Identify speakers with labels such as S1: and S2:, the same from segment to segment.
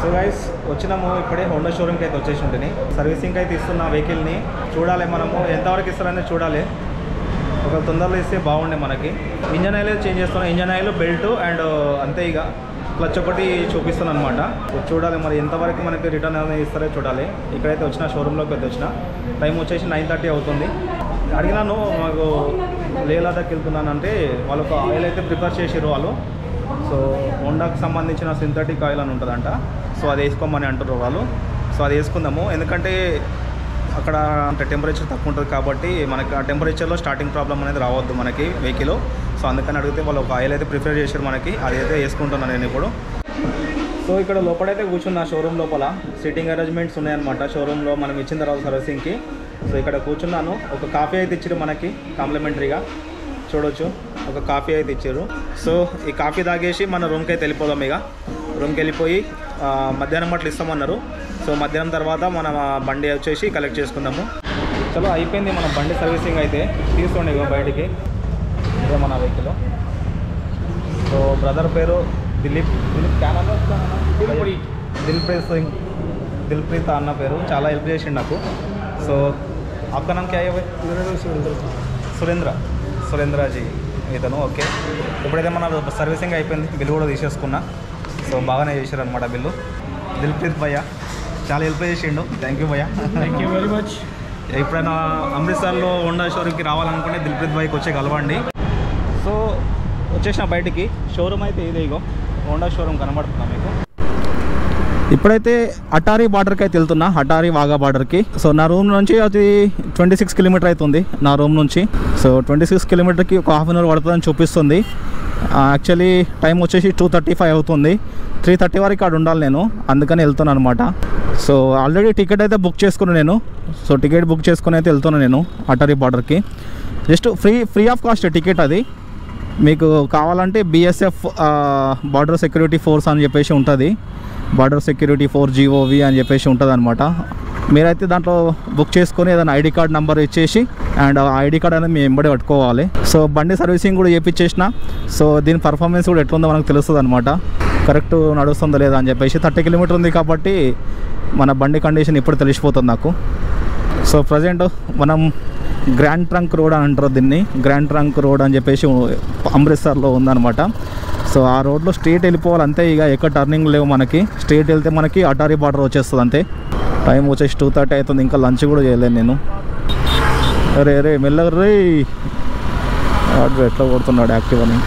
S1: So guys వచ్చినాము ఇప్పుడే Honda షోరూమ్కి అయితే వచ్చేసి ఉంటుంది సర్వీసింగ్ అయితే ఇస్తున్న వెహికల్ని చూడాలి మనము. ఎంతవరకు ఇస్తారనేది చూడాలి. ఒక తొందరలో ఇస్తే బాగుండే మనకి. ఇంజన్ ఆయిల్ చేంజ్ చేస్తున్నాం. ఇంజన్ ఆయిల్ బెల్ట్ అండ్ అంతే ఇక. క్లచ్ ఒకటి చూపిస్తాను అనమాట చూడాలి మరి ఎంతవరకు మనకి రిటర్న్ అనేది ఇస్తారో చూడాలి. ఇక్కడైతే వచ్చిన షోరూంలోకి అయితే వచ్చిన. టైం వచ్చేసి నైన్ థర్టీ అవుతుంది. అడిగినాను మాకు లేలాదాకి వెళ్తున్నానంటే వెళ్తున్నాను అంటే వాళ్ళకు ఆయిల్ అయితే ప్రిపేర్ చేసారు వాళ్ళు. సో హోండాకి సంబంధించిన సింథటిక్ ఆయిల్ అని ఉంటుందంట. సో అది వేసుకోమని అంటారు వాళ్ళు. సో అది వేసుకుందాము. ఎందుకంటే అక్కడ అంటే టెంపరేచర్ తక్కువ ఉంటుంది కాబట్టి మనకి ఆ టెంపరేచర్లో స్టార్టింగ్ ప్రాబ్లం అనేది రావద్దు మనకి వెహికల్ సో అందుకని అడిగితే వాళ్ళు ఒక ఆయిల్ అయితే ప్రిఫర్ చేశారు మనకి. అది అయితే వేసుకుంటున్నాను నేను ఇప్పుడు. సో ఇక్కడ లోపలైతే కూర్చున్న షోరూమ్ లోపల. సిట్టింగ్ అరేంజ్మెంట్స్ ఉన్నాయన్నమాట. షోరూంలో మనం ఇచ్చిన తర్వాత సర్వీసింగ్కి సో ఇక్కడ కూర్చున్నాను. ఒక కాఫీ అయితే ఇచ్చారు మనకి కాంప్లిమెంటరీగా చూడొచ్చు ఒక కాఫీ అయితే ఇచ్చారు సో ఈ కాఫీ తాగేసి మన రూమ్కి అయితే వెళ్ళిపోదాం ఇక రూమ్కి వెళ్ళిపోయి ఆ, మధ్యాహ్నం అట్లా ఇస్తామన్నారు సో మధ్యాహ్నం తర్వాత మనం ఆ బండి వచ్చేసి కలెక్ట్ చేసుకుందాము చలో అయిపోయింది మన బండి సర్వీసింగ్ అయితే తీసుకోండి ఇగో బయటికి ఇదే మన వెహికల్ సో బ్రదర్ పేరు దిలీప్ దిలీప్ క్యానల్ దిల్ప్రీత్ సింగ్ దిల్ప్రీత్ అన్న పేరు చాలా హెల్ప్ చేసిండు నాకు సో आपका नाम क्या है भाई సురేంద్ర సురేంద్రజీ ఇతను ఓకే. ఇప్పుడైతే మన సర్వీసింగ్ అయిపోయింది. బిల్లు కూడా తీసేసుకున్నా. సో బాగానే చేశారు అనమాట బిల్లు. దిల్ప్రీత్ భయ్య చాలా హెల్ప్ చేసిండు. థ్యాంక్ యూ భయ్య.
S2: థ్యాంక్ యూ వెరీ మచ్
S1: ఎప్పుడైనా అమృత్సర్లో హోండా షోరూమ్కి రావాలనుకుంటే దిల్ప్రీత్ బైక్ వచ్చే కలవండి. సో వచ్చేసిన బయటికి. షోరూమ్ అయితే ఇదే ఇగో. హోండా షోరూమ్ కనబడుతుందా మీకు? ఇప్పుడైతే అటారీ బార్డర్కి అయితే వెళ్తున్నా అటారీ వాగా బార్డర్కి. సో నా రూమ్ నుంచి అది ట్వంటీ సిక్స్ కిలోమీటర్ అవుతుంది నా రూమ్ నుంచి. సో ట్వంటీ సిక్స్ కిలోమీటర్కి ఒక హాఫ్ అన్ అవర్ పడుతుందని చూపిస్తుంది. యాక్చువల్లీ టైం వచ్చేసి టూ థర్టీ ఫైవ్ అవుతుంది. త్రీ థర్టీ వరకు అక్కడ ఉండాలి నేను అందుకని వెళ్తున్నాను అనమాట సో ఆల్రెడీ టికెట్ అయితే బుక్ చేసుకున్నాను నేను. సో టికెట్ బుక్ చేసుకుని అయితే వెళ్తున్నాను నేను అటారీ బార్డర్కి. Just free free of cost ticket అది. మీకు కావాలంటే బీఎస్ఎఫ్ బార్డర్ సెక్యూరిటీ ఫోర్స్ అని చెప్పేసి ఉంటుంది. బార్డర్ సెక్యూరిటీ ఫోర్ జీఓవి అని చెప్పేసి ఉంటుంది అనమాట మీరైతే దాంట్లో బుక్ చేసుకొని ఏదైనా ఐడి కార్డ్ నెంబర్ ఇచ్చేసి అండ్ ఆ ఐడి కార్డ్ అనేది మేము ఎంబడి పట్టుకోవాలి. సో బండి సర్వీసింగ్ కూడా చేయించేసిన సో దీని పర్ఫార్మెన్స్ కూడా ఎట్లుందో మనకు తెలుస్తుంది అనమాట కరెక్ట్ నడుస్తుందో లేదా అని చెప్పేసి థర్టీ కిలోమీటర్ ఉంది కాబట్టి మన బండి కండిషన్ ఇప్పుడు తెలిసిపోతుంది నాకు. సో ప్రజెంట్ మనం గ్రాండ్ ట్రంక్ రోడ్ అని అంటారు దీన్ని. గ్రాండ్ ట్రంక్ రోడ్ అని చెప్పేసి అమృత్సర్లో ఉందన్నమాట. సో ఆ రోడ్లో స్ట్రేట్ వెళ్ళిపోవాలి అంతే ఇక ఎక్కడ టర్నింగ్ లేవు మనకి. స్ట్రేట్ వెళ్తే మనకి అటారీ బార్డర్ వచ్చేస్తుంది అంతే. టైం వచ్చేసి టూ థర్టీ అవుతుంది ఇంకా లంచ్ కూడా చేయలేను నేను. అరే అరే రే. వాడు ఎట్లా కొడుతున్నాడు యాక్టివ్ అని.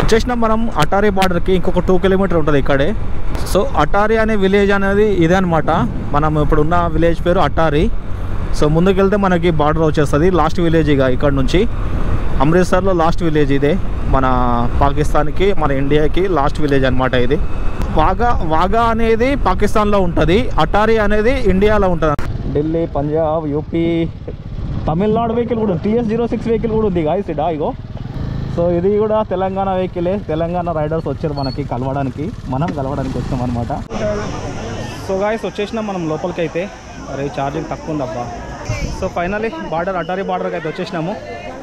S1: వచ్చేసినాం మనం అటారీ బార్డర్కి ఇంకొక టూ కిలోమీటర్ ఉంటుంది ఇక్కడే. సో అటారీ అనే విలేజ్ అనేది ఇదే అనమాట మనం ఇప్పుడు ఉన్న విలేజ్ పేరు అటారీ. సో ముందుకెళ్తే మనకి బార్డర్ వచ్చేస్తుంది. లాస్ట్ విలేజ్ ఇక ఇక్కడ నుంచి. అమృత్సర్లో లాస్ట్ విలేజ్ ఇదే. మన పాకిస్తాన్కి మన ఇండియాకి లాస్ట్ విలేజ్ అనమాట ఇది. వాగా వాగా అనేది పాకిస్తాన్లో ఉంటుంది. అటారీ అనేది ఇండియాలో ఉంటుంది. ఢిల్లీ పంజాబ్ యూపీ తమిళనాడు వెహికల్ కూడా టీఎస్ జీరో సిక్స్ వెహికల్ కూడా ఉంది గాయస్ ఇడా ఇగో. సో ఇది కూడా తెలంగాణ వెహికలే తెలంగాణ రైడర్స్ వచ్చారు మనకి కలవడానికి. మనం కలవడానికి వచ్చాం అనమాట సో గాయస్ వచ్చేసినాం మనం లోపలికి అయితే అరే ఛార్జింగ్ తక్కువ ఉందబ్బా. సో ఫైనలీ బార్డర్ అటారీ బార్డర్కి అయితే వచ్చేసినాము.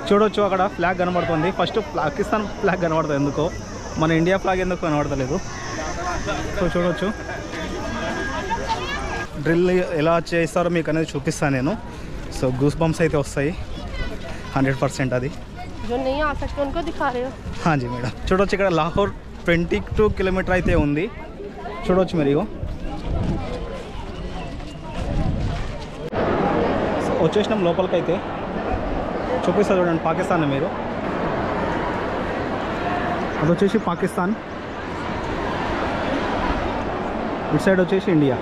S1: చూడొచ్చు అక్కడ ఫ్లాగ్ కనబడుతుంది. ఫస్ట్ పాకిస్తాన్ ఫ్లాగ్ కనబడుతుంది ఎందుకో? మన ఇండియా ఫ్లాగ్ ఎందుకు కనబడతలేదు? సో చూడొచ్చు. డ్రిల్ ఎలా చేస్తారో మీకు అనేది చూపిస్తాను నేను. సో గూస్ బంప్స్ అయితే వస్తాయి. హండ్రెడ్ పర్సెంట్ అది. హాజీ మేడం చూడొచ్చు ఇక్కడ లాహోర్ ట్వంటీ టూ కిలోమీటర్ అయితే ఉంది. చూడవచ్చు మీరు వచ్చేసినాం లోపలికైతే. చూపిస్తా చూడండి పాకిస్తాన్ మీరు అది వచ్చేసి పాకిస్తాన్ ఇటు సైడ్ వచ్చేసి ఇండియా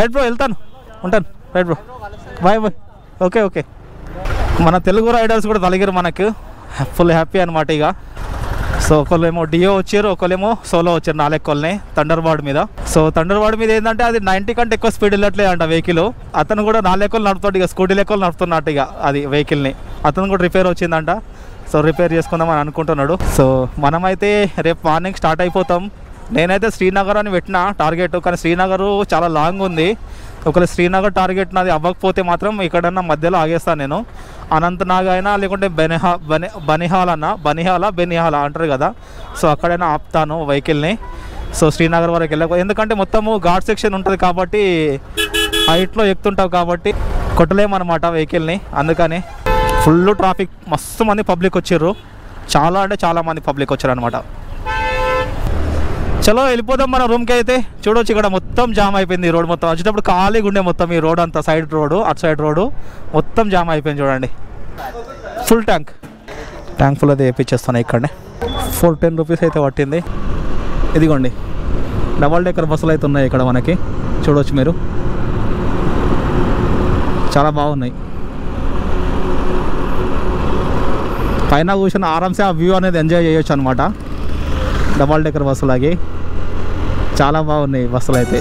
S1: రైట్ బ్రో వెళ్తాను. ఉంటాను. Right bro bye bye okay okay మన తెలుగు రైడర్స్ కూడా తలిగారు మనకు. ఫుల్ హ్యాపీ అనమాట ఇక. సో ఒకళ్ళేమో డియో వచ్చారు ఒకళ్ళేమో సోలో వచ్చారు నాలెక్కల్ని తండర్వార్డ్ మీద. సో థండర్బార్డ్ మీద ఏంటంటే అది నైంటీ కంటే ఎక్కువ స్పీడ్ వెళ్ళట్లేదు అంట వెహికల్ అతను కూడా నాలెక్కలు నడుపుతాడు ఇక స్కూటీ లెక్కలు నడుపుతున్నట్టు ఇక అది వెహికల్ని అతను కూడా రిపేర్ వచ్చిందంట. సో రిపేర్ చేసుకుందాం అని అనుకుంటున్నాడు. సో మనమైతే రేపు మార్నింగ్ స్టార్ట్ అయిపోతాం. నేనైతే శ్రీనగర్ అని పెట్టిన టార్గెట్ కానీ శ్రీనగర్ చాలా లాంగ్ ఉంది. ఒకవేళ శ్రీనగర్ టార్గెట్ నాది అవ్వకపోతే మాత్రం ఇక్కడన్నా మధ్యలో ఆగేస్తాను నేను. అనంతనాగ్ అయినా లేకుంటే బెనిహా బని బనిహాల్ అన్న బనిహాల బెనిహాల అంటారు కదా. సో అక్కడైనా ఆపుతాను వెహికల్ని. సో శ్రీనగర్ వరకు వెళ్ళక ఎందుకంటే మొత్తము ఘాట్ సెక్షన్ ఉంటుంది కాబట్టి హైట్లో ఎక్కుతుంటావు కాబట్టి కొట్టలేమన్నమాట వెహికల్ని. అందుకని ఫుల్ ట్రాఫిక్ మస్తు మంది పబ్లిక్ వచ్చారు. చాలా అంటే చాలా మంది పబ్లిక్ వచ్చారు అనమాట చలో వెళ్ళిపోదాం మన రూమ్కి అయితే. చూడొచ్చు ఇక్కడ మొత్తం జామ్ అయిపోయింది ఈ రోడ్ మొత్తం. వచ్చేటప్పుడు ఖాళీగా ఉండే మొత్తం ఈ రోడ్ అంతా సైడ్ రోడ్ అటు సైడ్ రోడ్. మొత్తం జామ్ అయిపోయింది చూడండి. ఫుల్ ట్యాంక్ ట్యాంక్ ఫుల్ అది వేయించేస్తాను ఇక్కడనే. ఫోర్ టెన్ రూపీస్ అయితే పట్టింది. ఇదిగోండి. డబల్ డెక్కర్ బస్సులు అయితే ఉన్నాయి ఇక్కడ మనకి. చూడవచ్చు మీరు. చాలా బాగున్నాయి. పైన కూర్చొని ఆరామ్సే ఆ వ్యూ అనేది ఎంజాయ్ చేయొచ్చు అనమాట డబల్ డెక్కర్ బస్సులాగి చాలా బాగున్నాయి బస్సులు అయితే